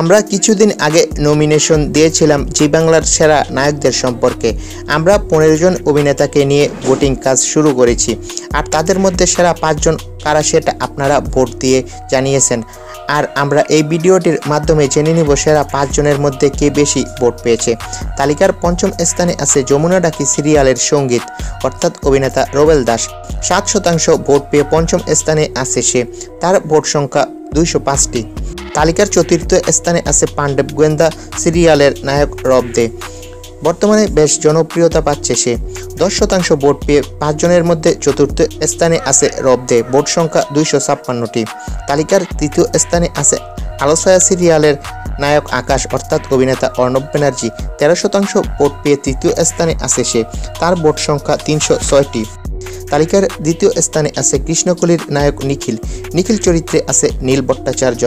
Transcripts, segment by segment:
আমরা কিছুদিন আগে নমিনেশন দিয়েছিলাম জি বাংলার সেরা নায়কদের সম্পর্কে। আমরা পনেরো জন অভিনেতাকে নিয়ে ভোটিং কাজ শুরু করেছি। আর তাদের মধ্যে সেরা পাঁচজন কারা সেটা আপনারা ভোট দিয়ে জানিয়েছেন। আর আমরা এই ভিডিওটির মাধ্যমে জেনে নিব সেরা পাঁচজনের মধ্যে কে বেশি ভোট পেয়েছে। তালিকার পঞ্চম স্থানে আছে যমুনা ডাকি সিরিয়ালের সংগীত, অর্থাৎ অভিনেতা রোবেল দাস। সাত শতাংশ ভোট পেয়ে পঞ্চম স্থানে আছে সে। তার ভোট সংখ্যা দুইশো পাঁচটি। তালিকার চতুর্থ স্থানে আছে পাণ্ডব গোয়েন্দা সিরিয়ালের নায়ক রব দে। বর্তমানে বেশ জনপ্রিয়তা পাচ্ছে সে। দশ শতাংশ ভোট পেয়ে পাঁচজনের মধ্যে চতুর্থ স্থানে আছে রব দে। ভোট সংখ্যা দুইশো ছাপ্পান্নটি। তালিকার তৃতীয় স্থানে আছে আলোছয়া সিরিয়ালের নায়ক আকাশ, অর্থাৎ অভিনেতা অর্ণব ব্যানার্জি। তেরো শতাংশ ভোট পেয়ে তৃতীয় স্থানে আছে সে। তার ভোট সংখ্যা তিনশো ছয়টি। তালিকার দ্বিতীয় স্থানে আছে কৃষ্ণকলির নায়ক নিখিল। নিখিল চরিত্রে আছে নীল ভট্টাচার্য।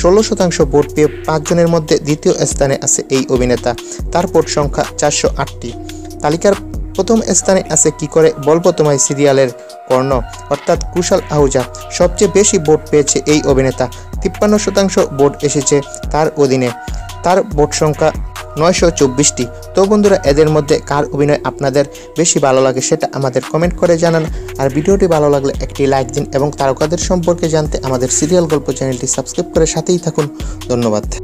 ষোলো শতাংশ ভোট পেয়ে পাঁচজনের মধ্যে দ্বিতীয় স্থানে আছে এই অভিনেতা। তার ভোট সংখ্যা চারশো আটটি। তালিকার প্রথম স্থানে আছে কি করে বলব তোমায় সিরিয়ালের কর্ণ, অর্থাৎ কুশাল আহুজা। সবচেয়ে বেশি ভোট পেয়েছে এই অভিনেতা। তিপ্পান্ন শতাংশ ভোট এসেছে তার অধীনে। তার ভোট সংখ্যা নয়শো চব্বিশটি। তো বন্ধুরা, এদের মধ্যে কার অভিনয় আপনাদের বেশি ভালো লাগে সেটা আমাদের কমেন্ট করে জানান। আর ভিডিওটি ভালো লাগলে একটি লাইক দিন এবং তারকাদের সম্পর্কে জানতে আমাদের সিরিয়াল গল্প চ্যানেলটি সাবস্ক্রাইব করে সাথেই থাকুন। ধন্যবাদ।